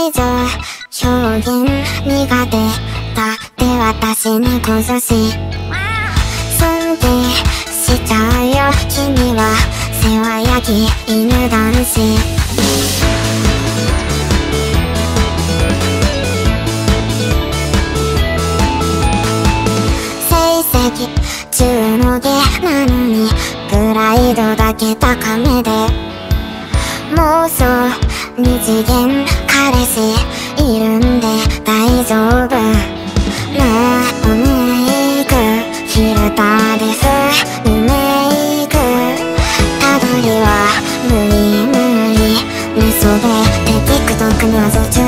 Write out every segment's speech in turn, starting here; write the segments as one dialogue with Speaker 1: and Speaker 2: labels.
Speaker 1: 愛情表現苦手だって私猫女子尊敬しちゃうよ君は世話焼き犬男子。成績中の下なのにプライドだけ高めで妄想二次元彼氏いるんで大丈夫。ねえおメイクフィルターですリメイクたどりは無理無理。寝そべって TikTok には常駐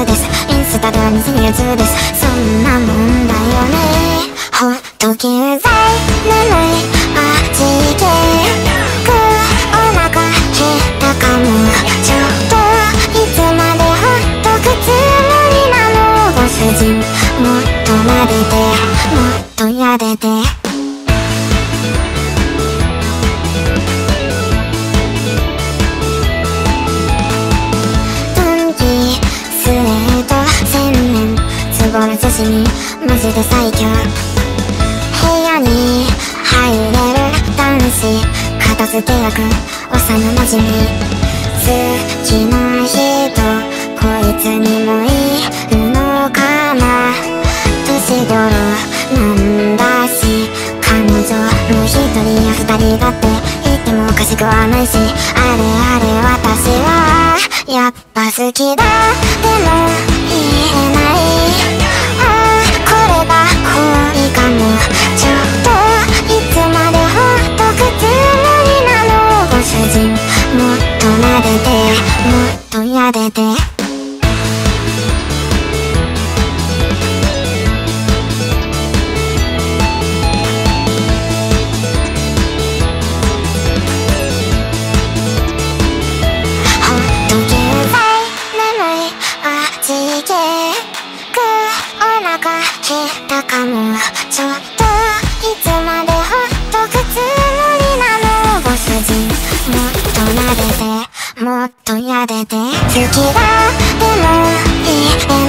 Speaker 1: のご主人もっと撫でてもっとやでて。短期スレート洗面つぼる女子にマジで最強。部屋に入れる男子片付け役幼馴染。好きな人こいつにもいだって言ってもおかしくはないしあれあれ私はやっぱ好きだでもったかもちょっといつまでほっとくつもりなの？ご主人もっと撫でて。もっとやでて。好きだでもいい。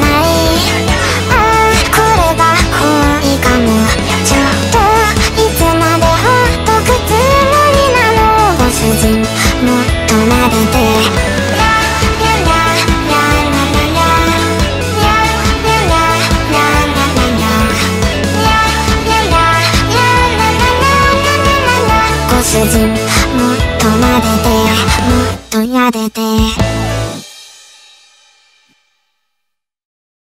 Speaker 1: せず。もっと撫でてもっと撫でて。